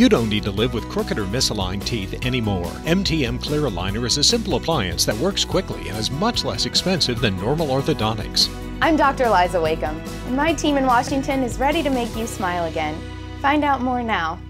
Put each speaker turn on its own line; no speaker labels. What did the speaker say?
You don't need to live with crooked or misaligned teeth anymore. MTM Clear Aligner is a simple appliance that works quickly and is much less expensive than normal orthodontics.
I'm Dr. Liza Wakim, and my team in Washington is ready to make you smile again. Find out more now